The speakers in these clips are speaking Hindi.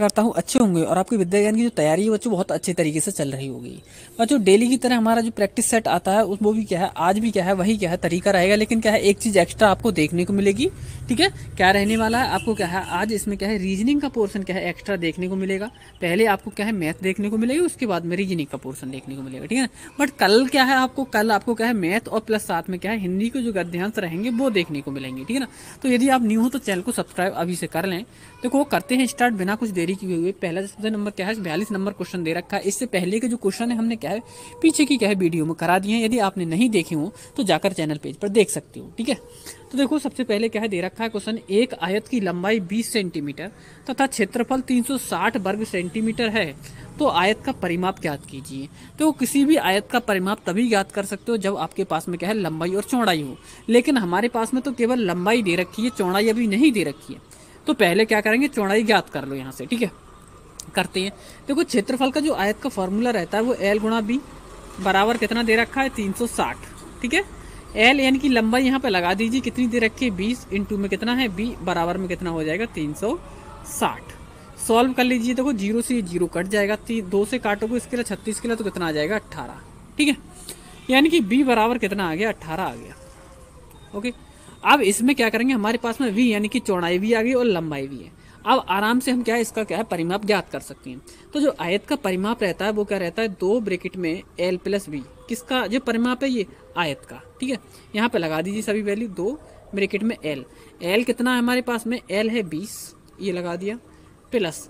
करता हूँ अच्छे होंगे और आपकी विद्या ज्ञान की जो तैयारी है बच्चों बहुत अच्छे तरीके से चल रही होगी बच्चों डेली की तरह हमारा जो प्रैक्टिस सेट आता है वो भी क्या है आज भी क्या है वही क्या है तरीका रहेगा लेकिन क्या है एक चीज़ एक्स्ट्रा आपको देखने को मिलेगी ठीक है क्या रहने वाला है आपको क्या है आज इसमें क्या है रीजनिंग का पोर्सन क्या है एक्स्ट्रा देखने को मिलेगा पहले आपको क्या है मैथ देखने को मिलेगा उसके बाद में रीजनिंग का पोर्सन देखने को मिलेगा ठीक है बट कल क्या है आपको कल आपको क्या है मैथ और प्लस साथ में क्या है हिंदी के जो गद्यांश रहेंगे वो देखने को मिलेंगे ठीक है ना तो यदि आप न्यू हो तो चैनल को सब्सक्राइब अभी से कर लें देखो करते हैं स्टार्ट बिना कुछ देरी की हुई पहला सबसे नंबर क्या है? बयालीस नंबर क्वेश्चन दे रखा है। इससे पहले के जो क्वेश्चन है, हमने क्या है? पीछे की क्या है? वीडियो में करा दिए हैं। यदि आपने नहीं देखे हो तो जाकर चैनल पेज पर देख सकते हो, ठीक है? तो देखो, सबसे पहले क्या है? दे रखा है क्वेश्चन एक आयत की लंबाई 20 सेंटीमीटर तथा क्षेत्रफल 360 वर्ग सेंटीमीटर है। तो आयत का परिमाप ज्ञात कीजिए। तो किसी भी आयत का परिमाप तभी ज्ञात कर सकते हो जब आपके पास में क्या है? लंबाई और चौड़ाई हो। लेकिन हमारे पास में तो केवल लंबाई दे रखी है, चौड़ाई अभी नहीं दे रखी है। तो पहले क्या करेंगे? चौड़ाई ज्ञात कर लो यहाँ से, ठीक है? करते हैं। देखो, क्षेत्रफल का जो आयत का फॉर्मूला रहता है, वो एल गुणा बी बराबर कितना दे रखा है? 360 ठीक है? एल यानी कि लंबाई यहाँ पे लगा दीजिए, कितनी दे रखी है? बीस इंटू में कितना है? बी बराबर में कितना हो जाएगा? 360 सॉल्व कर लीजिए, देखो, ज़ीरो से ज़ीरो कट जाएगा। दो से काटोगे इसके लिए छत्तीस के लिए तो कितना आ जाएगा? अट्ठारह ठीक है? यानी कि बी बराबर कितना आ गया? अट्ठारह आ गया, ओके? अब इसमें क्या करेंगे? हमारे पास में वी यानी कि चौड़ाई भी आ गई और लंबाई भी है। अब आराम से हम क्या है? इसका क्या है? परिमाप ज्ञात कर सकते हैं। तो जो आयत का परिमाप रहता है, वो क्या रहता है? दो ब्रेकेट में एल प्लस बी किसका? जो परिमाप है ये आयत का, ठीक है? यहाँ पे लगा दीजिए सभी वैल्यू, दो ब्रेकेट में एल एल कितना है हमारे पास में? एल है बीस। ये लगा दिया। प्लस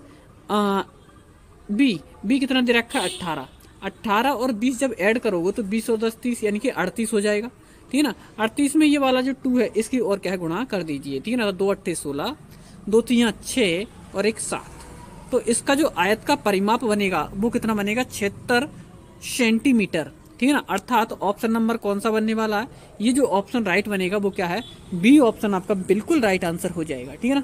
बी बी कितना दे रखा है? अट्ठारह। अट्ठारह और बीस जब ऐड करोगे तो बीस और दस तीस यानी कि अड़तीस हो जाएगा। ठीक है ना? अड़तीस में ये वाला जो टू है, इसकी और क्या है? गुणा कर दीजिए, ठीक है ना? तो दो अट्ठे सोलह, दो तीन छः और एक सात। तो इसका जो आयत का परिमाप बनेगा, वो कितना बनेगा? छिहत्तर सेंटीमीटर, ठीक है ना? अर्थात ऑप्शन नंबर कौन सा बनने वाला है? ये जो ऑप्शन राइट बनेगा, वो क्या है? बी ऑप्शन आपका बिल्कुल राइट आंसर हो जाएगा, ठीक है ना?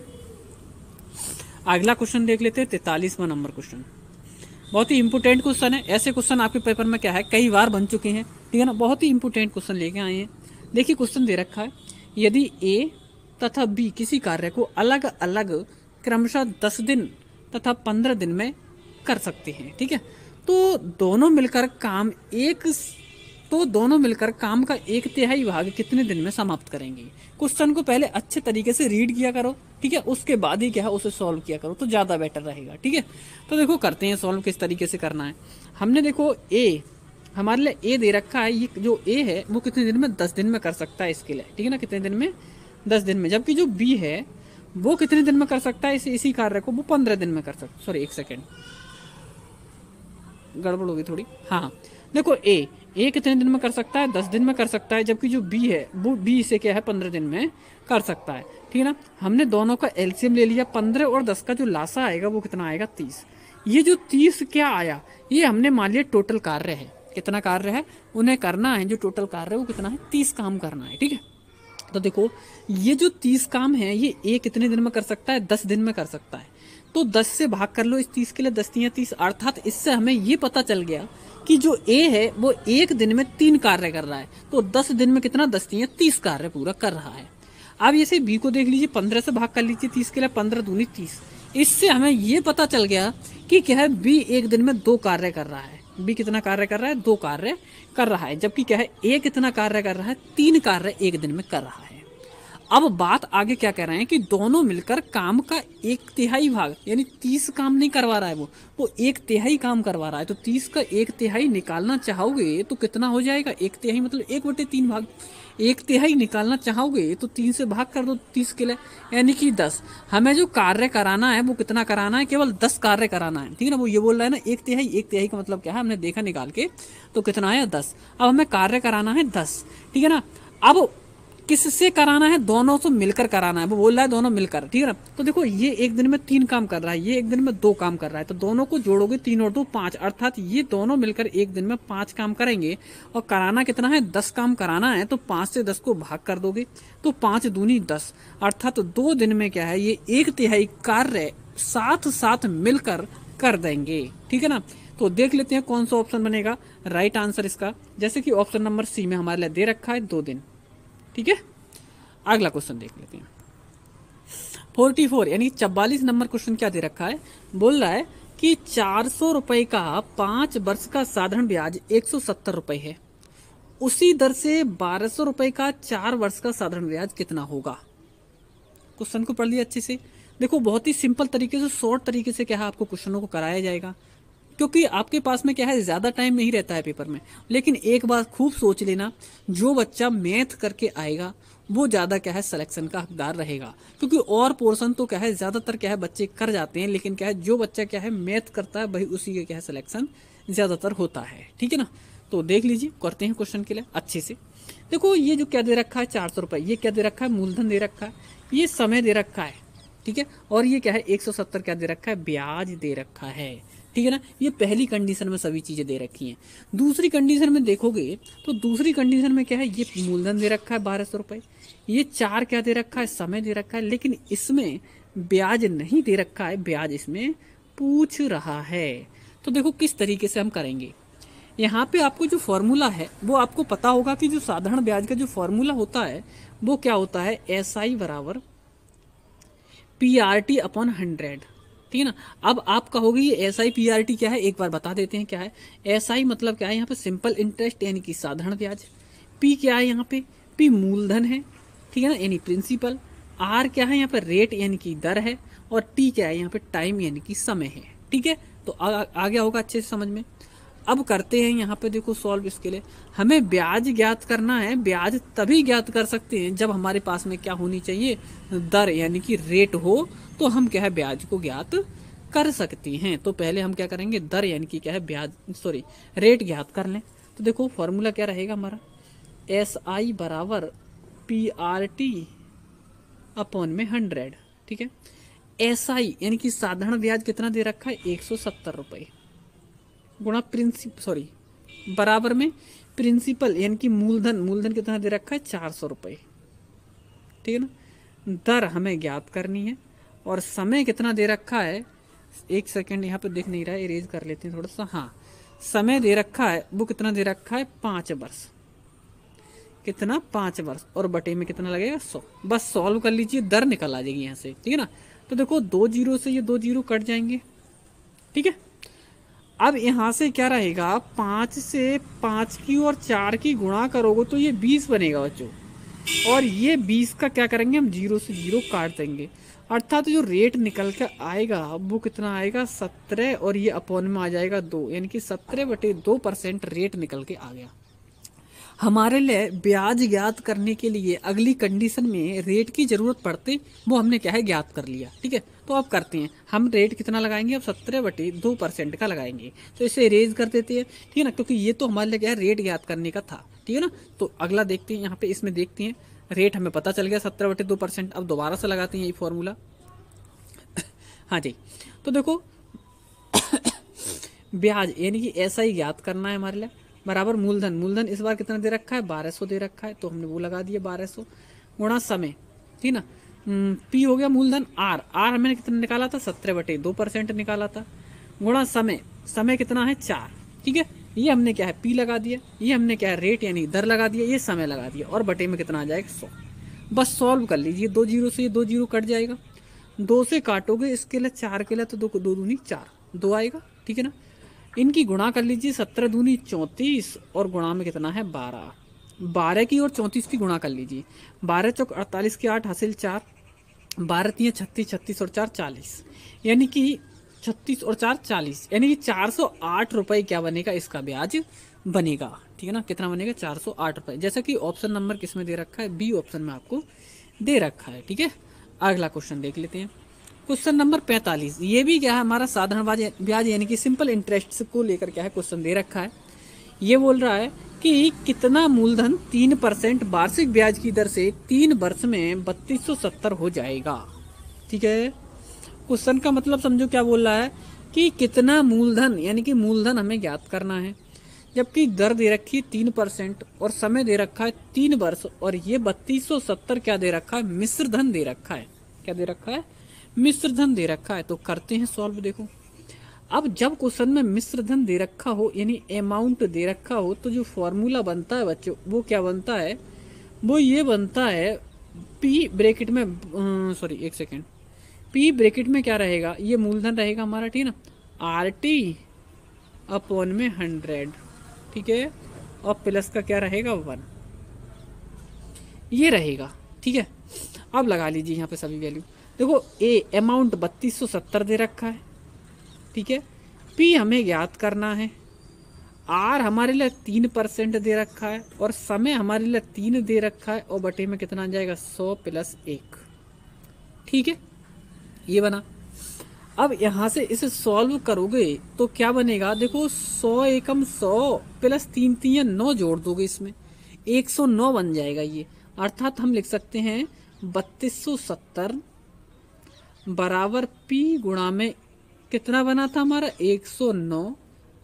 अगला क्वेश्चन देख लेते हैं, तैतालीसवा नंबर क्वेश्चन बहुत ही इंपोर्टेंट क्वेश्चन है। ऐसे क्वेश्चन आपके पेपर में क्या है? कई बार बन चुके हैं। ठीक है ना? बहुत ही इंपोर्टेंट क्वेश्चन लेके आए हैं। देखिए क्वेश्चन दे रखा है। यदि ए तथा बी किसी कार्य को अलग अलग क्रमशः दस दिन तथा पंद्रह दिन में कर सकते हैं। ठीक है? तो दोनों मिलकर काम एक तो दोनों मिलकर काम का एक तिहाई भाग कितने दिन में समाप्त करेंगे? क्वेश्चन को पहले अच्छे तरीके से रीड किया करो, ठीक है? उसके बाद ही क्या है, उसे सॉल्व किया करो तो ज़्यादा बेटर रहेगा, ठीक है? तो देखो, करते हैं सॉल्व किस तरीके से करना है। हमने देखो ए हमारे लिए ए दे रखा है, ये जो ए है, वो कितने दिन में? दस दिन में कर सकता है इसके लिए, ठीक है ना? कितने दिन में? दस दिन में। जबकि जो बी है, वो कितने दिन में कर सकता है? इसी इसी कार्य को वो पंद्रह दिन में कर सकता सॉरी एक सेकेंड गड़बड़ होगी थोड़ी। हाँ। देखो ए ए कितने दिन में कर सकता है? दस दिन में कर सकता है, जबकि जो बी है, वो बी से क्या है? पंद्रह दिन में कर सकता है। ठीक है ना? हमने दोनों का एलसीएम ले लिया, पंद्रह और दस का जो लासा आएगा, वो कितना आएगा? तीस। ये जो तीस क्या आया, ये हमने मान लिया टोटल कार्य है। कितना कार्य है? उन्हें करना है, जो टोटल कार्य है, वो कितना है? तीस काम करना है, ठीक है? तो देखो, ये जो तीस काम है, ये ए कितने दिन में कर सकता है? दस दिन में कर सकता है। तो दस से भाग कर लो, इस तीस के लिए दस तीन तीस, अर्थात इससे हमें ये पता चल गया कि जो ए है, वो एक दिन में तीन कार्य कर रहा है। तो दस दिन में कितना? दस तीन तीस कार्य पूरा कर रहा है। अब जैसे बी को देख लीजिए, पंद्रह से भाग कर लीजिए, तीस के लिए पंद्रह दूनी तीस। इससे हमें ये पता चल गया कि क्या है बी एक दिन में दो कार्य कर रहा है। बी कितना कार्य कर रहा है? दो कार्य कर रहा है। जबकि क्या है ए कितना कार्य कर रहा है? तीन कार्य एक दिन में कर रहा है। अब बात आगे क्या कह रहे हैं कि दोनों मिलकर काम का एक तिहाई भाग, यानी तीस काम नहीं करवा रहा है वो वो एक तिहाई काम करवा रहा है तो तीस का एक तिहाई निकालना चाहोगे तो कितना हो जाएगा? एक तिहाई मतलब एक बटे तीन भाग। एक तिहाई निकालना चाहोगे तो तीन से भाग कर दो, तीस के लिए, यानी कि दस। हमें जो कार्य कराना है, वो कितना कराना है? केवल दस कार्य कराना है, ठीक है ना? वो ये बोल रहा है ना, एक तिहाई एक तिहाई का मतलब क्या है? हमने देखा निकाल के तो कितना आया? दस। अब हमें कार्य कराना है दस, ठीक है ना? अब किससे कराना है? दोनों से मिलकर कराना है। वो बोल रहा है दोनों मिलकर। ठीक है ना? तो देखो, ये एक दिन में तीन काम कर रहा है, ये एक दिन में दो काम कर रहा है। तो दोनों को जोड़ोगे, तीन और दो, पाँच। अर्थात ये दोनों मिलकर एक दिन में पाँच काम करेंगे और कराना कितना है? दस काम कराना है तो पाँच से दस को भाग कर दोगे। तो पाँच दूनी दस। अर्थात दो दिन में क्या है? ये एक तिहाई कार्य साथ साथ मिलकर कर देंगे। ठीक है ना? तो देख लेते हैं कौन सा ऑप्शन बनेगा। राइट आंसर इसका। जैसे कि ऑप्शन नंबर सी में हमारे लिए दे रखा है दो दिन। ठीक है? अगला क्वेश्चन देख लेते हैं। फोर्टी फोर यानी चवालीस नंबर क्वेश्चन क्या दे रखा है? बोल रहा है कि चार सौ रुपए का पाँच वर्ष का साधारण ब्याज एक सौ सत्तर रुपए है। उसी दर से बारह सौ रुपए का चार वर्ष का साधारण ब्याज कितना होगा? क्वेश्चन को पढ़ लिया अच्छे से। देखो, बहुत ही सिंपल तरीके से शॉर्ट तरीके से क्या है आपको क्वेश्चनों को कराया जाएगा। क्योंकि आपके पास में क्या है, ज़्यादा टाइम नहीं रहता है पेपर में। लेकिन एक बात खूब सोच लेना, जो बच्चा मैथ करके आएगा, वो ज़्यादा क्या है सिलेक्शन का हकदार रहेगा। क्योंकि और पोर्शन तो क्या है, ज़्यादातर क्या है, बच्चे कर जाते हैं, लेकिन क्या है, जो बच्चा क्या है मैथ करता है, वही उसी का क्या है सिलेक्शन ज़्यादातर होता है। ठीक है ना? तो देख लीजिए, करते हैं क्वेश्चन के लिए, अच्छे से। देखो, ये जो क्या दे रखा है, चार सौ रुपये ये क्या दे रखा है, मूलधन दे रखा है, ये समय दे रखा है। ठीक है? और ये क्या है, एक सौ सत्तर क्या दे रखा है, ब्याज दे रखा है। ठीक है ना? ये पहली कंडीशन में सभी चीज़ें दे रखी हैं। दूसरी कंडीशन में देखोगे तो दूसरी कंडीशन में क्या है? ये मूलधन दे रखा है बारह सौ रुपये ये चार क्या दे रखा है? समय दे रखा है। लेकिन इसमें ब्याज नहीं दे रखा है। ब्याज इसमें पूछ रहा है। तो देखो किस तरीके से हम करेंगे। यहाँ पे आपको जो फॉर्मूला है, वो आपको पता होगा कि जो साधारण ब्याज का जो फॉर्मूला होता है, वो क्या होता है? एस आई बराबर P R T upon hundred ठीक है ना? अब आप कहोगे ये S I P R T क्या है? एक बार बता देते हैं क्या है। एस आई मतलब क्या है? यहाँ पे सिंपल इंटरेस्ट यानी कि साधारण ब्याज। पी क्या है यहाँ पे? पी मूलधन है। ठीक है ना? यानी प्रिंसिपल आर क्या है? यहाँ पे रेट यानी कि दर है। और टी क्या है? यहाँ पे टाइम यानी कि समय है। ठीक है? तो आ, आ गया होगा अच्छे से समझ में। अब करते हैं यहाँ पे देखो सॉल्व इसके लिए। हमें ब्याज ज्ञात करना है, ब्याज तभी ज्ञात कर सकते हैं जब हमारे पास में क्या होनी चाहिए, दर यानी कि रेट हो तो हम क्या है, ब्याज को ज्ञात कर सकती हैं। तो पहले हम क्या करेंगे, दर यानी कि क्या है, ब्याज सॉरी रेट ज्ञात कर लें। तो देखो फॉर्मूला क्या रहेगा हमारा? एस आई बराबर पी आर टी अपॉन में हंड्रेड ठीक है? एस आई यानी कि साधारण ब्याज कितना दे रखा है? एक सौ सत्तर रुपये गुणा प्रिंसिप सॉरी बराबर में प्रिंसिपल यानी कि मूलधन मूलधन कितना दे रखा है? चार सौ रुपये ठीक है ना? दर हमें ज्ञात करनी है और समय कितना दे रखा है? एक सेकेंड यहाँ पर देख नहीं रहा है इरेज कर लेते हैं थोड़ा सा हाँ समय दे रखा है, वो कितना दे रखा है? पाँच वर्ष। कितना? पाँच वर्ष। और बटे में कितना लगेगा? सौ। बस सॉल्व कर लीजिए, दर निकल आ जाएगी यहाँ से। ठीक है ना? तो देखो, दो ज़ीरो से ये दो ज़ीरो कट जाएँगे। ठीक है? अब यहाँ से क्या रहेगा? पाँच से पाँच की और चार की गुणा करोगे तो ये बीस बनेगा बच्चों। और ये बीस का क्या करेंगे? हम ज़ीरो से ज़ीरो काट देंगे। अर्थात तो जो रेट निकल कर आएगा वो कितना आएगा? सत्रह और ये अपॉन में आ जाएगा दो। यानी कि सत्रह बटे दो परसेंट रेट निकल के आ गया। हमारे लिए ब्याज ज्ञात करने के लिए अगली कंडीशन में रेट की ज़रूरत पड़ती, वो हमने क्या है, ज्ञात कर लिया, ठीक है? तो अब करते हैं। हम रेट कितना लगाएँगे? अब सत्रह बटे दो परसेंट का लगाएँगे। तो इसे रेज कर देते हैं, ठीक है ना? क्योंकि ये तो हमारे लिए क्या है रेट ज्ञात करने का था, ठीक है ना? तो अगला देखते हैं, यहाँ पे इसमें देखते हैं। रेट हमें पता चल गया, सत्रह बटे दो परसेंट अब दोबारा से लगाते हैं ये फॉर्मूला हाँ जी। तो देखो, ब्याज, यानी कि ऐसा ही ज्ञात करना है हमारे लिए। बराबर मूलधन। मूलधन इस बार कितना दे रखा है? बारह सौ दे रखा है। तो हमने वो लगा दिया बारह सौ। गुणा समय। ठीक ना? पी हम्म, हो गया मूलधन आर आर हमने कितना निकाला था? सत्रह बटे दो परसेंट निकाला था। गुणा समय। समय कितना है? चार। ठीक है? ये हमने क्या है? पी लगा दिया। ये हमने क्या है? रेट यानी दर लगा दिया। ये समय लगा दिया। और बटे में कितना आ जाएगा? सौ। बस सॉल्व कर लीजिए। दो ज़ीरो से ये दो ज़ीरो कट जाएगा। दो से काटोगे इसके लिए चार के लिए तो दो दो दूनी चार। दो आएगा। ठीक है ना? इनकी गुणा कर लीजिए सत्रह दूनी चौंतीस, और गुणा में कितना है बारह। बारह की और चौंतीस की गुणा कर लीजिए। बारह चौक अड़तालीस की आठ, हासिल चार। बारह तीन, छत्तीस छत्तीस और चार, चालीस। यानी कि छत्तीस और चार, चालीस। यानी कि चार सौ आठ रुपये क्या बनेगा? इसका ब्याज बनेगा। ठीक है ना? कितना बनेगा? चार सौ आठ रुपये जैसा कि ऑप्शन नंबर किसमें दे रखा है? बी ऑप्शन में आपको दे रखा है। ठीक है? अगला क्वेश्चन देख लेते हैं। क्वेश्चन नंबर पैंतालीस। ये भी क्या है, हमारा साधारण ब्याज यानी कि सिंपल इंटरेस्ट को लेकर क्या है, क्वेश्चन दे रखा है। ये बोल रहा है कि कितना मूलधन तीन परसेंट वार्षिक ब्याज की दर से तीन वर्ष में बत्तीस सौ सत्तर हो जाएगा? ठीक है? क्वेश्चन का मतलब समझो क्या बोल रहा है कि कितना मूलधन, यानी कि मूलधन हमें ज्ञात करना है। जबकि दर दे रखी है तीन परसेंट और समय दे रखा है तीन वर्ष और ये बत्तीस सौ सत्तर क्या दे रखा है, मिश्र धन दे रखा है। क्या दे रखा है? मिश्र धन दे रखा है तो करते हैं सॉल्व देखो। अब जब क्वेश्चन में मिश्र धन दे रखा हो, यानी अमाउंट दे रखा हो तो जो फॉर्मूला बनता है बच्चों, वो क्या बनता है? वो ये बनता है पी ब्रैकेट में सॉरी एक सेकेंड पी ब्रैकेट में क्या रहेगा? ये मूलधन रहेगा हमारा, ठीक है ना? आर टी अपॉन में हंड्रेड ठीक है? और प्लस का क्या रहेगा? वन ये रहेगा, ठीक है? अब लगा लीजिए यहाँ पे सभी वैल्यू देखो ए अमाउंट बत्तीस सौ सत्तर दे रखा है, ठीक है? पी हमें ज्ञात करना है आर हमारे लिए तीन परसेंट दे रखा है, और समय हमारे लिए तीन दे रखा है, और बटे में कितना आ जाएगा? सौ प्लस एक, ठीक है? ये बना। अब यहाँ से इसे सॉल्व करोगे तो क्या बनेगा? देखो, सौ एकम सौ प्लस तीन तीन नौ जोड़ दोगे इसमें, एक सौ नौ बन जाएगा ये। अर्थात हम लिख सकते हैं बत्तीस सौ सत्तर बराबर पी गुणा में कितना बना था हमारा? एक सौ नौ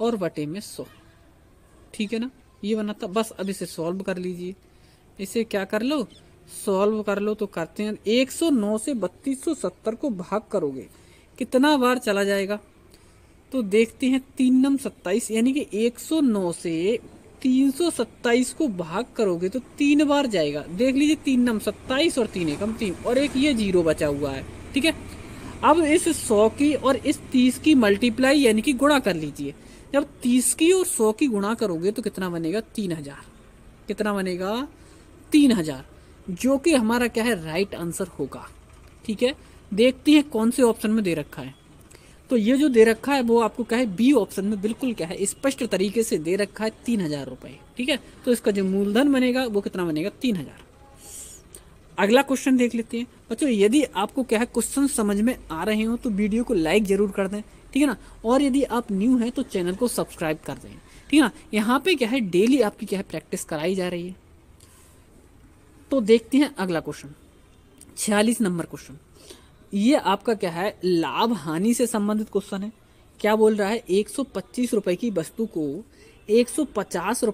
और बटे में सौ। ठीक है ना? ये बना था। बस अब इसे सॉल्व कर लीजिए। इसे क्या कर लो? सॉल्व कर लो तो करते हैं। 109 से 3270 को भाग करोगे। कितना बार चला जाएगा? तो देखते हैं तीन नम सत्ताईस। यानी कि 109 से 327 को भाग करोगे तो तीन बार जाएगा। देख लीजिए तीन नम सत्ताईस और तीन एकम तीन। और एक ये ज़ीरो बचा हुआ है। ठीक है? अब इस सौ की और इस 30 की मल्टीप्लाई यानी कि गुणा कर लीजिए। जब 30 की और सौ की गुणा करोगे तो कितना बनेगा? तीन हज़ार। कितना बनेगा? तीन हज़ार। जो कि हमारा क्या है? राइट आंसर होगा। ठीक है? देखते हैं कौन से ऑप्शन में दे रखा है। तो ये जो दे रखा है, वो आपको क्या है? बी ऑप्शन में बिल्कुल क्या है? स्पष्ट तरीके से दे रखा है तीन हज़ार रुपए। ठीक है? तो इसका जो मूलधन बनेगा, वो कितना बनेगा? तीन हज़ार। अगला क्वेश्चन देख लेते हैं। बच्चों, यदि आपको क्या है क्वेश्चन समझ में आ रहे हो तो वीडियो को लाइक ज़रूर कर दें, ठीक है ना? और यदि आप न्यू हैं तो चैनल को सब्सक्राइब कर दें, ठीक है ना? यहाँ पे क्या है डेली आपकी क्या है प्रैक्टिस कराई जा रही है। तो देखते हैं अगला क्वेश्चन छियालीस नंबर क्वेश्चन ये आपका क्या है, लाभ हानि से संबंधित क्वेश्चन है। क्या बोल रहा है, एक सौ की वस्तु को एक सौ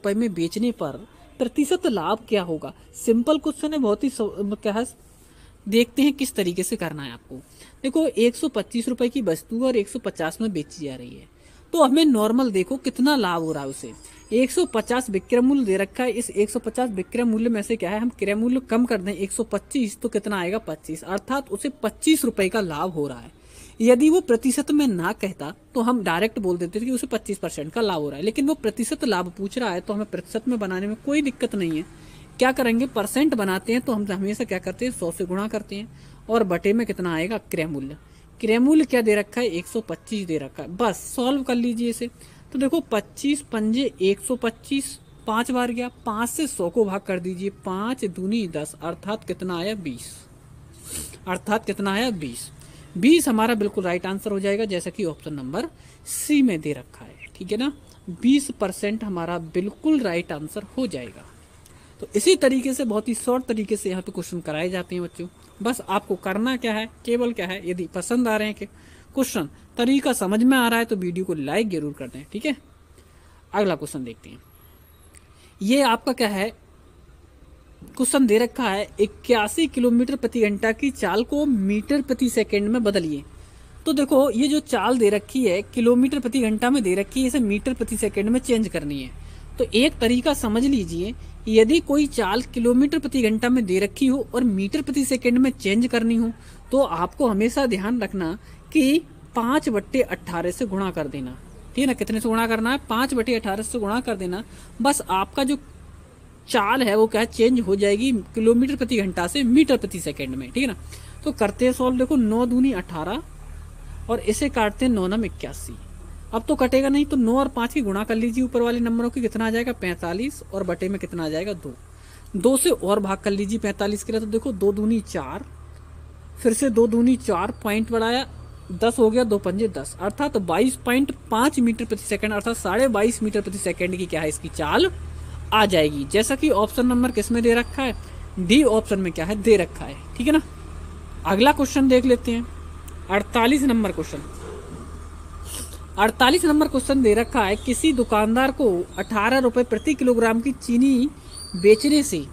में बेचने पर प्रतिशत लाभ क्या होगा? सिंपल क्वेश्चन है, बहुत ही क्या है? देखते हैं किस तरीके से करना है आपको। देखो, एक सौ की वस्तु और एक सौ पचास में बेची जा रही है। तो हमें नॉर्मल देखो कितना लाभ हो रहा है उसे। 150 विक्रय मूल्य दे रखा है। इस 150 विक्रय मूल्य में से क्या है? हम क्रय मूल्य कम कर दें। 125 तो कितना आएगा? 25 अर्थात उसे पच्चीस रुपए का लाभ हो रहा है। यदि वो प्रतिशत में ना कहता तो हम डायरेक्ट बोल देते थे कि उसे 25 परसेंट का लाभ हो रहा है। लेकिन वो प्रतिशत लाभ पूछ रहा है तो हमें प्रतिशत में बनाने में कोई दिक्कत नहीं है। क्या करेंगे? परसेंट बनाते हैं तो हम हमेशा क्या करते हैं? सौ से गुणा करते हैं। और बटे में कितना आएगा? क्रय मूल्य। क्रय मूल्य क्या दे रखा है? 125 दे रखा है। बस सॉल्व कर लीजिए इसे। तो देखो 25 पंजे 125 पाँच बार गया। पाँच से सौ को भाग कर दीजिए। पाँच दूनी दस, अर्थात कितना आया? बीस। अर्थात कितना आया? बीस। बीस हमारा बिल्कुल राइट आंसर हो जाएगा, जैसा कि ऑप्शन नंबर सी में दे रखा है, ठीक है ना? बीस परसेंट हमारा बिल्कुल राइट आंसर हो जाएगा। तो इसी तरीके से, बहुत ही शॉर्ट तरीके से यहाँ पे क्वेश्चन कराए जाते हैं बच्चों। बस आपको करना क्या है, केवल क्या है, यदि पसंद आ रहे हैं कि क्वेश्चन तरीका समझ में आ रहा है तो वीडियो को लाइक ज़रूर कर दें, ठीक है? अगला क्वेश्चन देखते हैं। ये आपका क्या है क्वेश्चन दे रखा है इक्यासी किलोमीटर प्रति घंटा की चाल को मीटर प्रति सेकंड में बदलिए। तो देखो, ये जो चाल दे रखी है, किलोमीटर प्रति घंटा में दे रखी है, इसे मीटर प्रति सेकंड में चेंज करनी है। तो एक तरीका समझ लीजिए, यदि कोई चाल किलोमीटर प्रति घंटा में दे रखी हो और मीटर प्रति सेकंड में चेंज करनी हो तो आपको हमेशा ध्यान रखना कि पाँच बट्टे अट्ठारह से गुणा कर देना। ठीक है ना? कितने से गुणा करना है? पाँच बट्टे अट्ठारह से गुणा कर देना। बस आपका जो चाल है, वो क्या है चेंज हो जाएगी किलोमीटर प्रति घंटा से मीटर प्रति सेकंड में, ठीक है ना? तो करते हैं सॉल्व देखो, नौ दूनी अठारह और इसे काटते हैं नौ नम इक्यासी। अब तो कटेगा नहीं तो नौ और पाँच की गुणा कर लीजिए ऊपर वाले नंबरों की कितना आ जाएगा? पैंतालीस और बटे में कितना आ जाएगा? दो। दो से और भाग कर लीजिए पैंतालीस के लिए तो देखो, दो दूनी चार, फिर से दो दूनी चार पॉइंट बढ़ाया, दस हो गया, दो पंजे दस। अर्थात बाईस पॉइंट पाँच मीटर प्रति सेकंड अर्थात साढ़े बाईस मीटर प्रति सेकंड की क्या है इसकी चाल? आ जाएगी। जैसा कि ऑप्शन नंबर किसमें दे रखा है? डी ऑप्शन में क्या है? दे रखा है। ठीक है ना? अगला क्वेश्चन देख लेते हैं। अड़तालीस नंबर क्वेश्चन अड़तालीस नंबर क्वेश्चन दे रखा है, किसी दुकानदार को अठारह रुपए प्रति किलोग्राम की चीनी बेचने से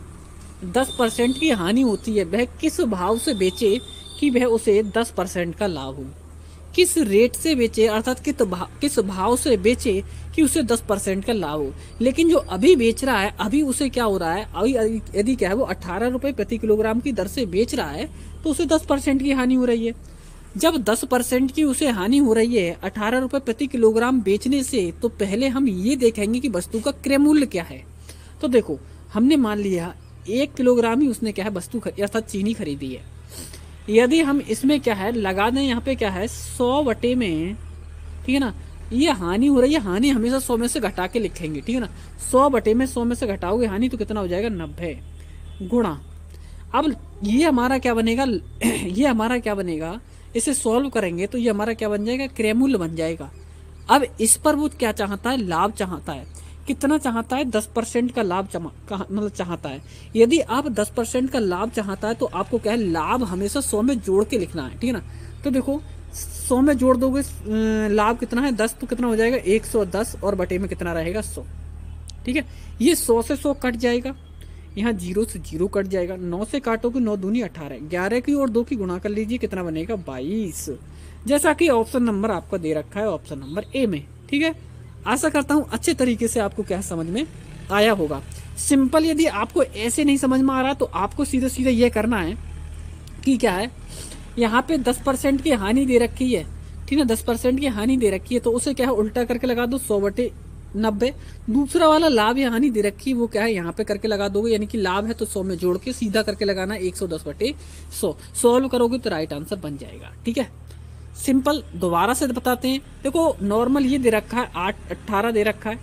दस परसेंट की हानि होती है। वह किस भाव से बेचे कि वह उसे दस परसेंट का लाभ हो? किस रेट से बेचे अर्थात कित भा, किस भाव से बेचे कि उसे दस परसेंट का लाभ हो। लेकिन जो अभी बेच रहा है अभी उसे क्या हो रहा है? अभी यदि क्या है वो अठारह रुपए प्रति किलोग्राम की दर से बेच रहा है तो उसे दस परसेंट की हानि हो रही है। जब 10 परसेंट की उसे हानि हो रही है अठारह रुपए प्रति किलोग्राम बेचने से तो पहले हम ये देखेंगे कि वस्तु का क्रय मूल्य क्या है। तो देखो हमने मान लिया एक किलोग्राम ही उसने क्या है वस्तु अर्थात चीनी खरीदी है। यदि हम इसमें क्या है, लगा दें यहाँ पे क्या है, सौ वटे में, ठीक है ना? ये हानि हो रही है, हानि हमेशा सौ में से घटा के लिखेंगे, ठीक है ना? सौ बटे में सौ में से घटाओगे, हानि तो कितना हो जाएगा? नब्बे गुणा। अब ये हमारा क्या बनेगा? ये हमारा क्या बनेगा? इसे सॉल्व करेंगे तो ये हमारा क्या बन जाएगा? क्रेमूल बन जाएगा। अब इस पर वो क्या चाहता है? लाभ चाहता है। कितना चाहता है दस परसेंट का लाभ मतलब चाहता है। यदि आप दस परसेंट का लाभ चाहता है तो आपको क्या है, लाभ हमेशा सौ में जोड़ के लिखना है, ठीक है ना? तो देखो, सौ में जोड़ दोगे लाभ कितना है, दस तो कितना हो जाएगा, एक सौ दस और बटे में कितना रहेगा, सौ, ठीक है? ये सौ से सौ कट जाएगा, यहाँ ज़ीरो से ज़ीरो कट जाएगा, नौ से काटोगे, नौ दूनी अठारह, ग्यारह की और दो की गुणा कर लीजिए, कितना बनेगा, बाईस। जैसा कि ऑप्शन नंबर आपका दे रखा है ऑप्शन नंबर ए में, ठीक है? आशा करता हूँ अच्छे तरीके से आपको क्या समझ में आया होगा। सिंपल यदि आपको ऐसे नहीं समझ में आ रहा तो आपको सीधे सीधे ये करना है कि क्या है, यहाँ पे दस परसेंट की हानि दे रखी है, ठीक है दस परसेंट की हानि दे रखी है तो उसे क्या है, उल्टा करके लगा दो, सौ बटे नब्बे। दूसरा वाला लाभ या हानि दे रखी है वो क्या है, यहाँ पे करके लगा दोगे, यानी कि लाभ है तो सौ में जोड़ के सीधा करके लगाना है एक सौ दस बटे सौ। सॉल्व करोगे तो राइट आंसर बन जाएगा, ठीक है? सिंपल दोबारा से बताते हैं। देखो नॉर्मल ये दे रखा है, आठ, अट्ठारह दे रखा है।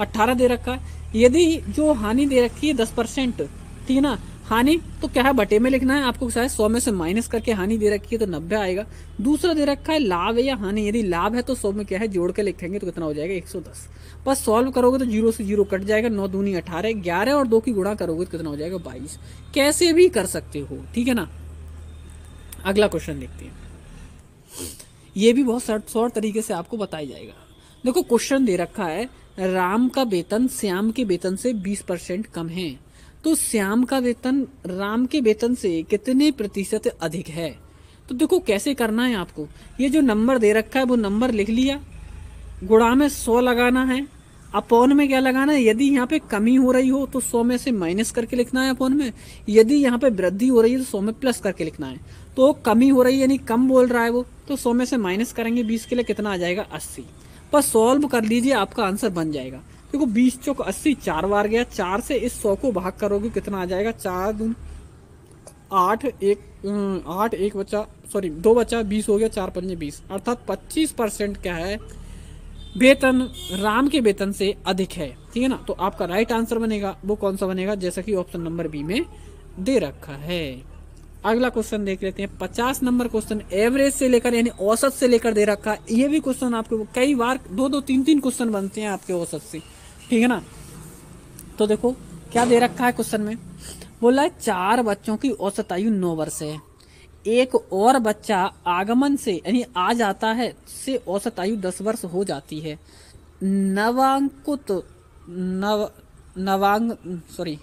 अट्ठारह दे रखा है। यदि जो हानि दे रखी है दस परसेंट, ठीक है ना? हानि तो क्या है, बटे में लिखना है, आपको शायद सौ में से माइनस करके हानि दे रखी है तो नब्बे आएगा। दूसरा दे रखा है, लाभ या हानि। यदि लाभ है तो सौ में क्या है, जोड़ के लिखेंगे तो कितना हो जाएगा, एक सौ दस। बस सॉल्व करोगे तो ज़ीरो से ज़ीरो कट जाएगा, नौ दूनी अठारह, ग्यारह और दो की गुणा करोगे तो कितना हो जाएगा, बाईस। कैसे भी कर सकते हो, ठीक है ना? अगला क्वेश्चन देखते हैं। ये भी बहुत शॉर्ट तरीके से आपको बताया जाएगा। देखो क्वेश्चन दे रखा है, राम का वेतन श्याम के वेतन से 20 परसेंट कम है। तो श्याम का वेतन, राम के वेतन से कितने प्रतिशत अधिक है? तो देखो, कैसे करना है आपको? ये जो नंबर दे रखा है, वो नंबर लिख लिया। गुड़ा में सौ लगाना है। अपॉन में क्या लगाना है? यदि यहाँ पे कमी हो रही हो तो सौ में से माइनस करके लिखना है अपॉन में। यदि यहाँ पे वृद्धि हो रही है तो सौ में प्लस करके लिखना है। तो कमी हो रही है, यानी कम बोल रहा है वो। तो सौ में से माइनस करेंगे, बीस के लिए कितना आ जाएगा? अस्सी। बस सॉल्व कर लीजिए, आपका आंसर बन जाएगा। देखो, बीस चौक अस्सी, चार बार गया, चार से इस सौ को भाग करोगे, कितना आ जाएगा? चार दून आठ, एक आठ, एक बच्चा सॉरी दो बच्चा बीस हो गया, चार पंजे बीस। अर्थात पच्चीस परसेंट क्या है? वेतन, राम के वेतन से अधिक है, ठीक है ना? तो आपका राइट आंसर बनेगा, वो कौन सा बनेगा? जैसा कि ऑप्शन नंबर बी में दे रखा है। अगला क्वेश्चन देख लेते हैं। पचास नंबर क्वेश्चन एवरेज से लेकर, यानी औसत से लेकर दे रखा है। ये भी क्वेश्चन आपके कई बार दो दो, तीन तीन क्वेश्चन बनते हैं आपके औसत से। ठीक है ना? तो देखो, क्या दे रखा है क्वेश्चन में? बोला है, चार बच्चों की औसत आयु नौ वर्ष है। एक और बच्चा आगमन से, यानी आ जाता है, से औसत आयु दस वर्ष हो जाती है। नवांकुत, नव, नवांग, सॉरी,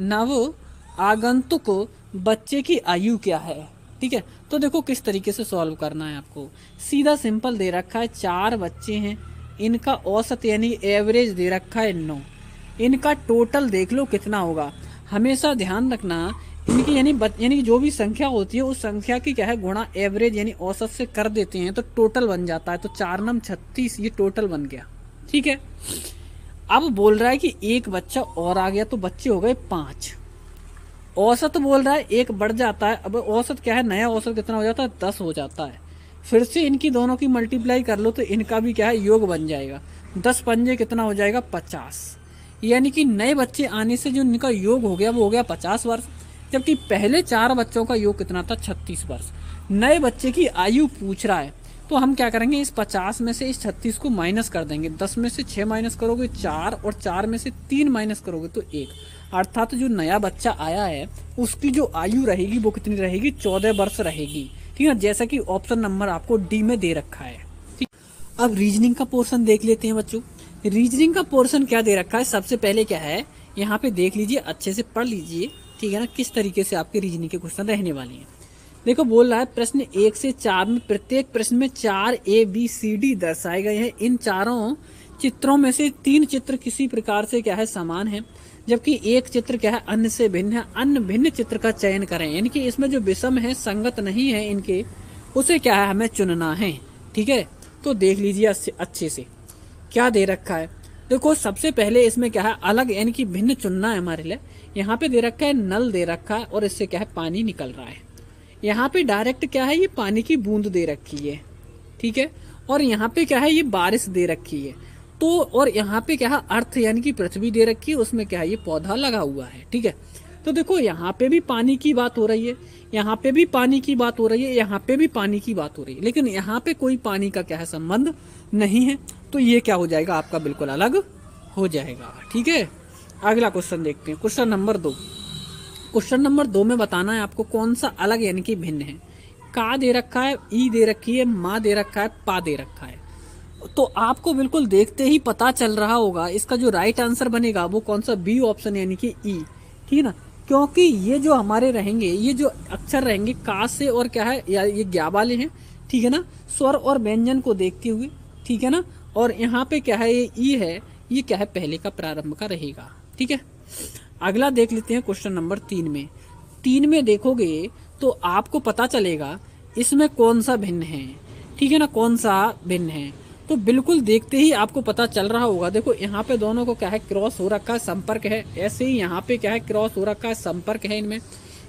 नव आगंतुक बच्चे की आयु क्या है? ठीक है? तो देखो किस तरीके से सॉल्व करना है आपको। सीधा सिंपल दे रखा है, चार बच्चे हैं। इनका औसत यानी एवरेज दे रखा है नौ। इनका टोटल देख लो कितना होगा। हमेशा ध्यान रखना, इनकी यानी यानी जो भी संख्या होती है, उस संख्या की क्या है, गुणा एवरेज यानी औसत से कर देते हैं तो टोटल बन जाता है। तो चार नम छत्तीस, ये टोटल बन गया। ठीक है? अब बोल रहा है कि एक बच्चा और आ गया तो बच्चे हो गए पाँच। औसत बोल रहा है, एक बढ़ जाता है। अब औसत क्या है? नया औसत कितना हो जाता है? दस हो जाता है। फिर से इनकी दोनों की मल्टीप्लाई कर लो तो इनका भी क्या है? योग बन जाएगा। दस पंजे कितना हो जाएगा? पचास। यानी कि नए बच्चे आने से जो इनका योग हो गया, वो हो गया पचास वर्ष। जबकि पहले चार बच्चों का योग कितना था? छत्तीस वर्ष। नए बच्चे की आयु पूछ रहा है। तो हम क्या करेंगे, इस पचास में से इस छत्तीस को माइनस कर देंगे। दस में से छः माइनस करोगे चार और चार में से तीन माइनस करोगे तो एक। अर्थात जो नया बच्चा आया है, उसकी जो आयु रहेगी, वो कितनी रहेगी? चौदह वर्ष रहेगी। ठीक है जैसा कि ऑप्शन नंबर आपको डी में दे रखा है। ठीक। अब रीजनिंग का पोर्सन देख लेते हैं बच्चों। रीजनिंग का पोर्सन क्या दे रखा है? सबसे पहले क्या है? यहाँ पे देख लीजिए, अच्छे से पढ़ लीजिए। ठीक है ना? किस तरीके से आपके रीजनिंग के क्वेश्चन रहने वाले हैं। देखो, बोल रहा है, प्रश्न एक से चार में, प्रत्येक प्रश्न में चार ए बी सी डी दर्शाए गए हैं। इन चारों चित्रों में से तीन चित्र किसी प्रकार से क्या है, समान है। जबकि एक चित्र क्या है, अन्य से भिन्न है। अन्य भिन्न चित्र का चयन करें। यानी कि इसमें जो विषम है, संगत नहीं है इनके, उसे क्या है, हमें चुनना है। ठीक है? तो देख लीजिए अच्छे से। क्या दे रखा है? देखो, सबसे पहले इसमें क्या है, अलग यानी कि भिन्न चुनना है हमारे लिए। यहाँ पे दे रखा है, नल दे रखा है और इससे क्या है, पानी निकल रहा है। यहाँ पे डायरेक्ट क्या है, ये पानी की बूंद दे रखी है, ठीक है? और यहाँ पे क्या है, ये बारिश दे रखी है। तो और यहाँ पे क्या है, अर्थ यानी कि पृथ्वी दे रखी है, उसमें क्या है, ये पौधा लगा हुआ है, ठीक है? तो देखो, यहाँ पे भी पानी की बात हो रही है, यहाँ पे भी पानी की बात हो रही है, यहाँ पे भी पानी की बात हो रही है। लेकिन यहाँ पे कोई पानी का क्या है, संबंध नहीं है तो ये क्या हो जाएगा, आपका बिल्कुल अलग हो जाएगा, ठीक है? अगला क्वेश्चन देखते हैं। क्वेश्चन नंबर दो। क्वेश्चन नंबर दो में बताना है आपको कौन सा अलग यानी कि भिन्न है। का दे रखा है, ई दे रखी है, माँ दे रखा है, पा दे रखा है। तो आपको बिल्कुल देखते ही पता चल रहा होगा, इसका जो राइट आंसर बनेगा वो कौन सा बी ऑप्शन यानी कि ई ठीक है ना? क्योंकि ये जो हमारे रहेंगे, ये जो अक्षर रहेंगे, का से और क्या है, या ये ज्ञा वाले हैं, ठीक है ना? स्वर और व्यंजन को देखते हुए, ठीक है ना? और यहाँ पे क्या है, ये ई है, ये क्या है, पहले का प्रारंभ का रहेगा, ठीक है? अगला देख लेते हैं क्वेश्चन नंबर तीन में। तीन में देखोगे तो आपको पता चलेगा इसमें कौन सा भिन्न है। ठीक है ना? कौन सा भिन्न है? तो बिल्कुल देखते ही आपको पता चल रहा होगा। देखो, यहाँ पे दोनों को क्या है? क्रॉस हो रखा है, संपर्क है। ऐसे ही यहाँ पे क्या है? क्रॉस हो रखा है, संपर्क है इनमें।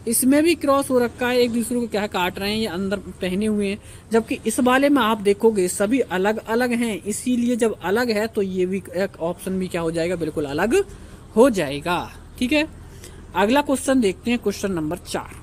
इसमें भी क्रॉस हो रखा है, एक दूसरे को क्या काट रहे हैं ये अंदर पहने हुए हैं। जबकि इस वाले में आप देखोगे, सभी अलग अलग हैं। इसीलिए जब अलग है तो ये भी एक ऑप्शन भी क्या हो जाएगा? बिल्कुल अलग हो जाएगा। ठीक है? अगला क्वेश्चन देखते हैं क्वेश्चन नंबर चार।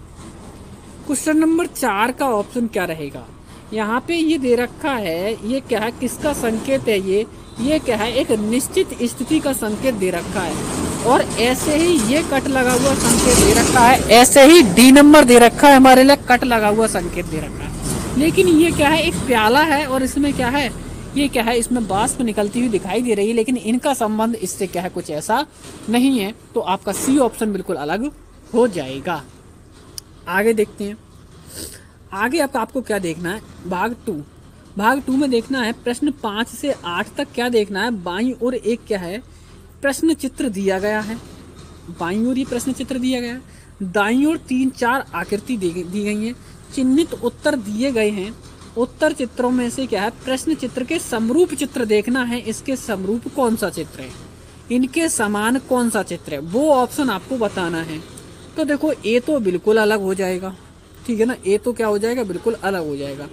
क्वेश्चन नंबर चार का ऑप्शन क्या रहेगा? यहाँ पे ये दे रखा है, ये क्या है, किसका संकेत है ये? ये क्या है, एक निश्चित स्थिति का संकेत दे रखा है। और ऐसे ही ये कट लगा हुआ संकेत दे रखा है, ऐसे ही डी नंबर दे रखा है हमारे लिए, कट लगा हुआ संकेत दे रखा है। लेकिन ये क्या है, एक प्याला है और इसमें क्या है ये क्या है इसमें बाष्प निकलती हुई दिखाई दे रही है लेकिन इनका संबंध इससे क्या है कुछ ऐसा नहीं है। तो आपका सी ऑप्शन बिल्कुल अलग हो जाएगा। आगे देखते हैं। आगे आप, आपको क्या देखना है? भाग टू भाग टू में देखना है प्रश्न पाँच से आठ तक क्या देखना है? बाई और एक क्या है? प्रश्न चित्र दिया गया है। बाई और ये प्रश्न चित्र दिया गया है। दाई और तीन चार आकृति दी गई हैं। चिन्हित उत्तर दिए गए हैं। उत्तर चित्रों में से क्या है? प्रश्न चित्र के समरूप चित्र देखना है। इसके समरूप कौन सा चित्र है? इनके समान कौन सा चित्र है? वो ऑप्शन आपको बताना है। तो देखो ए तो बिल्कुल अलग हो जाएगा। ठीक है ना? ए तो क्या हो जाएगा? बिल्कुल अलग हो जाएगा।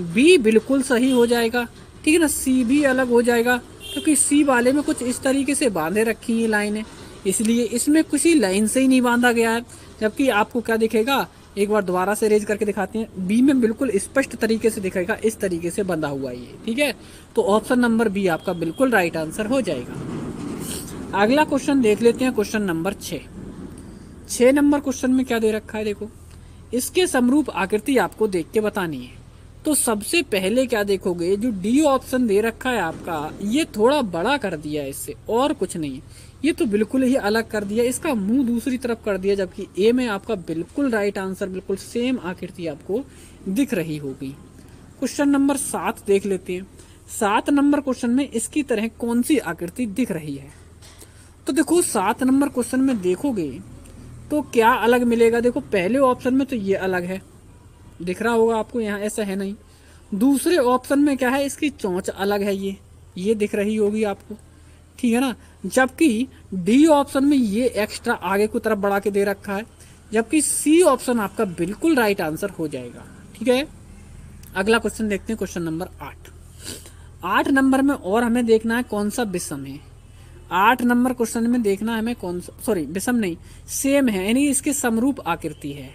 बी बिल्कुल सही हो जाएगा। ठीक है ना? सी भी अलग हो जाएगा। क्योंकि सी वाले में कुछ इस तरीके से बांधे रखी है लाइनें। इसलिए इसमें किसी लाइन से ही नहीं बांधा गया है। जबकि आपको क्या दिखेगा? एक बार दोबारा से रेज करके दिखाते हैं। बी में बिल्कुल स्पष्ट तरीके से दिखेगा, इस तरीके से बंधा हुआ ये, ठीक है? तो ऑप्शन नंबर बी आपका बिल्कुल राइट आंसर हो जाएगा। अगला क्वेश्चन देख लेते हैं क्वेश्चन नंबर छः छह नंबर क्वेश्चन में क्या दे रखा है, देखो। इसके समरूप आकृति आपको देख के बतानी है। तो सबसे पहले क्या देखोगे, जो डी ऑप्शन दे रखा है आपका, ये थोड़ा बड़ा कर दिया है इससे, और कुछ नहीं। ये तो बिल्कुल ही अलग कर दिया, इसका मुँह दूसरी तरफ़ कर दिया, जबकि ए में आपका बिल्कुल राइट आंसर बिल्कुल सेम आकृति आपको, दिख रही होगी। क्वेश्चन नंबर सात देख लेते हैं। सात नंबर क्वेश्चन में इसकी तरह कौन सी आकृति दिख रही है? तो देखो, सात नंबर क्वेश्चन में देखोगे तो क्या अलग मिलेगा? देखो, पहले ऑप्शन में तो ये अलग है। दिख रहा होगा आपको, यहाँ ऐसा है नहीं। दूसरे ऑप्शन में क्या है? इसकी चोंच अलग है ये। ये दिख रही होगी आपको। ठीक है ना? जबकि डी ऑप्शन में ये एक्स्ट्रा आगे की तरफ़ बढ़ा के दे रखा है। जबकि सी ऑप्शन आपका बिल्कुल राइट आंसर हो जाएगा। ठीक है? अगला क्वेश्चन देखते हैं क्वेश्चन नंबर आठ। आठ नंबर में और हमें देखना है कौन सा विषम है। आठ नंबर क्वेश्चन में देखना है हमें कौन सा सॉरी विषम नहीं सेम है, यानी इसके समरूप आकृति है।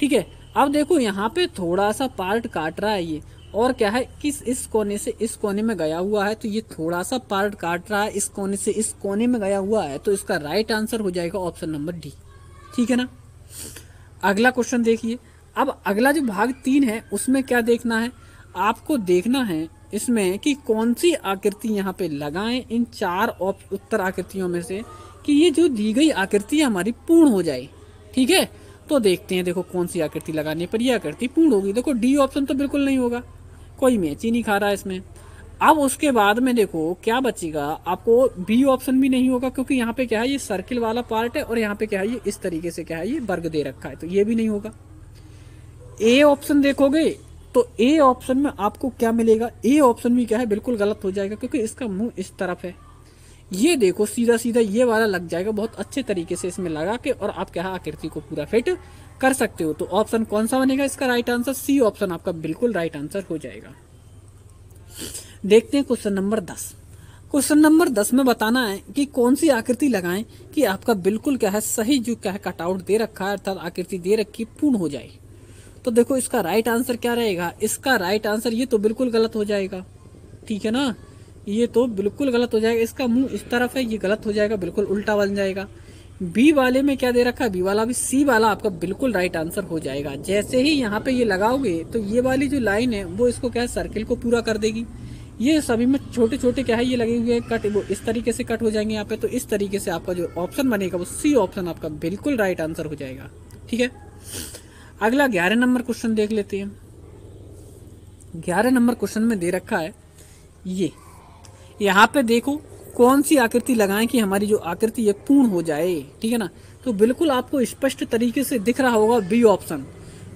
ठीक है? अब देखो, यहाँ पे थोड़ा सा पार्ट काट रहा है ये। और क्या है किस इस कोने से इस कोने में गया हुआ है तो ये थोड़ा सा पार्ट काट रहा है, इस कोने से इस कोने में गया हुआ है तो इसका राइट आंसर हो जाएगा ऑप्शन नंबर डी ठीक है ना? अगला क्वेश्चन देखिए। अब अगला जो भाग तीन है, उसमें क्या देखना है? आपको देखना है इसमें कि कौन सी आकृति यहाँ पे लगाएँ, इन चार उत्तर आकृतियों में से, कि ये जो दी गई आकृति हमारी पूर्ण हो जाए। ठीक है? तो देखते हैं, देखो कौन सी आकृति लगाने पर यह आकृति पूर्ण होगी। देखो डी ऑप्शन तो बिल्कुल नहीं होगा। कोई मैच ही नहीं खा रहा है इसमें। अब उसके बाद में देखो, क्या बचेगा? आपको बी ऑप्शन भी नहीं होगा, क्योंकि यहाँ पे क्या है, ये सर्किल वाला पार्ट है और यहाँ पे क्या है, ये इस तरीके से क्या है, ये वर्ग दे रखा है तो ये भी नहीं होगा। ए ऑप्शन देखोगे तो ए ऑप्शन में आपको क्या मिलेगा? ए ऑप्शन भी क्या है, बिल्कुल गलत हो जाएगा, क्योंकि इसका मुँह इस तरफ़ है। ये देखो सीधा सीधा ये वाला लग जाएगा, बहुत अच्छे तरीके से इसमें लगा के और आप क्या आकृति को पूरा फिट कर सकते हो। तो ऑप्शन कौन सा बनेगा? इसका राइट आंसर सी ऑप्शन आपका बिल्कुल राइट आंसर हो जाएगा। देखते हैं क्वेश्चन नंबर दस। क्वेश्चन नंबर दस में बताना है कि कौन सी आकृति लगाएँ कि आपका बिल्कुल क्या है, सही जो क्या है कटआउट दे रखा है, अर्थात आकृति दे रखी, पूर्ण हो जाए। तो देखो, इसका राइट आंसर क्या रहेगा? इसका राइट आंसर ये तो बिल्कुल गलत हो जाएगा। ठीक है ना? ये तो बिल्कुल गलत हो जाएगा। इसका मुँह इस तरफ़ है, ये गलत हो जाएगा, बिल्कुल उल्टा बन जाएगा। बी वाले में क्या दे रखा है? बी वाला भी सी वाला आपका बिल्कुल राइट आंसर हो जाएगा। जैसे ही यहाँ पे ये लगाओगे तो ये वाली जो लाइन है, वो इसको क्या है? सर्किल को पूरा कर देगी। ये सभी में छोटे छोटे क्या है? ये लगे हुए कट वो इस तरीके से कट हो जाएँगे यहाँ पे तो इस तरीके से आपका जो ऑप्शन बनेगा, वो सी ऑप्शन आपका बिल्कुल राइट आंसर हो जाएगा। ठीक है? अगला ग्यारह नंबर क्वेश्चन देख लेते हैं। ग्यारह नंबर क्वेश्चन में दे रखा है, ये। यहाँ पे देखो कौन सी आकृति लगाएँ कि हमारी जो आकृति ये पूर्ण हो जाए, ठीक है ना? तो बिल्कुल आपको स्पष्ट तरीके से दिख रहा होगा बी ऑप्शन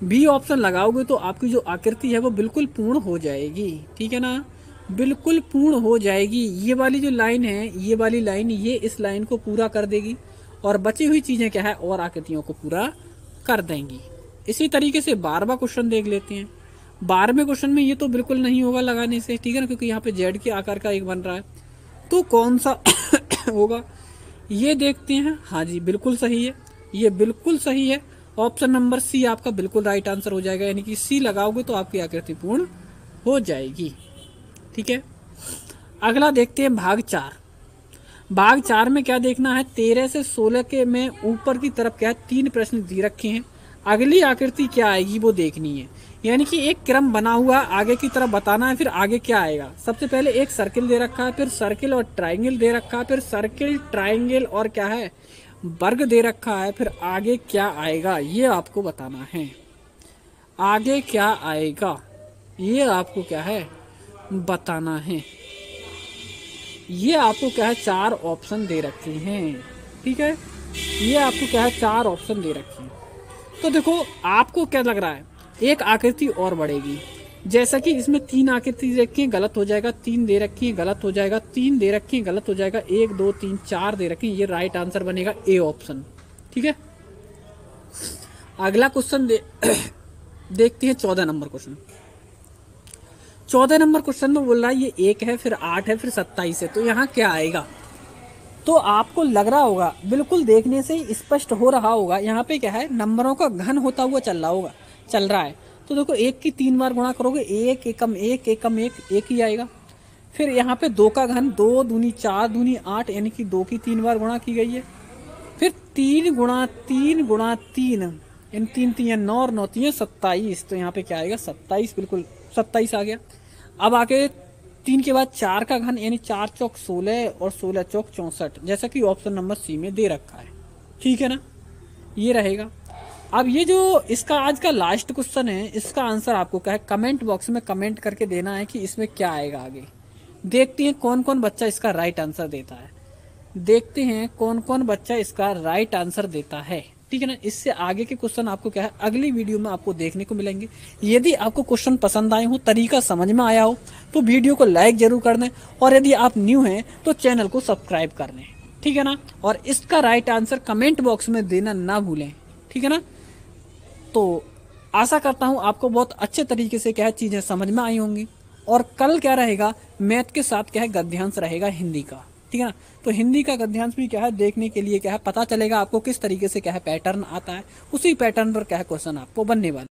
बी ऑप्शन लगाओगे तो आपकी जो आकृति है वो बिल्कुल पूर्ण हो जाएगी, ठीक है ना? बिल्कुल पूर्ण हो जाएगी। ये वाली जो लाइन है, ये वाली लाइन ये इस लाइन को पूरा कर देगी और बची हुई चीज़ें क्या है, और आकृतियों को पूरा कर देंगी। इसी तरीके से बारहवा क्वेश्चन देख लेते हैं। बारहवें क्वेश्चन में ये तो बिल्कुल नहीं होगा लगाने से, ठीक है ना? क्योंकि यहाँ पे जेड के आकार का एक बन रहा है। तो कौन सा होगा? ये देखते हैं। हाँ जी, बिल्कुल सही है। ये बिल्कुल सही है। ऑप्शन नंबर सी आपका बिल्कुल राइट आंसर हो जाएगा। यानी कि सी लगाओगे तो आपकी आकृति पूर्ण हो जाएगी। ठीक है? अगला देखते हैं भाग चार। भाग चार में क्या देखना है? तेरह से सोलह के में ऊपर की तरफ़ क्या है? तीन प्रश्न दे रखे हैं। अगली आकृति क्या आएगी वो देखनी है। यानी कि एक क्रम बना हुआ आगे की तरफ़ बताना है, फिर आगे क्या आएगा? सबसे पहले एक सर्किल दे रखा है, फिर सर्किल और ट्राइंगल दे रखा है, फिर सर्किल ट्राइंगल और क्या है? वर्ग दे रखा है, फिर आगे क्या आएगा? ये आपको बताना है। आगे क्या आएगा? ये आपको क्या है? बताना है। ये आपको क्या है? चार ऑप्शन दे रखे हैं। ठीक है? ये आपको क्या है? चार ऑप्शन दे रखे हैं। तो देखो, आपको क्या लग रहा है? एक आकृति और बढ़ेगी। जैसा कि इसमें तीन आकृति रखी है गलत हो जाएगा तीन दे रखी है गलत हो जाएगा तीन दे रखी है गलत हो जाएगा एक दो तीन चार दे रखी ये राइट आंसर बनेगा ए ऑप्शन ठीक है? अगला क्वेश्चन दे, देखते हैं चौदह नंबर क्वेश्चन चौदह नंबर क्वेश्चन में बोल रहा है ये एक है फिर आठ है फिर सत्ताईस है तो यहाँ क्या आएगा? तो आपको लग रहा होगा बिल्कुल देखने से स्पष्ट हो रहा होगा यहाँ पे क्या है नंबरों का घन होता हुआ चल रहा होगा। चल रहा है। तो देखो, एक की तीन बार गुणा करोगे, एक एकम एक एकम एक एक ही आएगा। फिर यहाँ पे दो का घन, दो दूनी चार दूनी आठ, यानी कि दो की तीन बार गुणा की गई है। फिर तीन गुणा तीन गुणा तीन इन तीन तीन, नौ और नौ, तीन, सत्ताईस। तो यहाँ पे क्या आएगा? सत्ताईस, बिल्कुल, सत्ताईस आ गया। अब आगे तीन के बाद चार का घन, यानी चार चौक सोलह और सोलह चौक चौंसठ, जैसा कि ऑप्शन नंबर सी में दे रखा है। ठीक है ना? ये रहेगा। अब ये जो इसका आज का लास्ट क्वेश्चन है, इसका आंसर आपको क्या है? कमेंट बॉक्स में कमेंट करके देना है कि इसमें क्या आएगा आगे। देखते हैं कौन कौन बच्चा इसका राइट आंसर देता है। देखते हैं कौन कौन बच्चा इसका राइट आंसर देता है। ठीक है ना? इससे आगे के क्वेश्चन आपको क्या है? अगली वीडियो में आपको देखने को मिलेंगे। यदि आपको क्वेश्चन पसंद आए हो, तरीका समझ में आया हो तो वीडियो को लाइक ज़रूर कर दें और यदि आप न्यू हैं तो चैनल को सब्सक्राइब कर लें ठीक है ना? और इसका राइट आंसर कमेंट बॉक्स में देना ना भूलें। ठीक है ना? तो आशा करता हूँ आपको बहुत अच्छे तरीके से क्या है चीज़ें समझ में आई होंगी। और कल क्या रहेगा? मैथ के साथ क्या है? गद्यांश रहेगा हिंदी का। ठीक है ना? तो हिंदी का गद्यांश भी क्या है? देखने के लिए क्या है? पता चलेगा आपको किस तरीके से क्या है? पैटर्न आता है। उसी पैटर्न पर क्या है? क्वेश्चन आपको बनने वाला।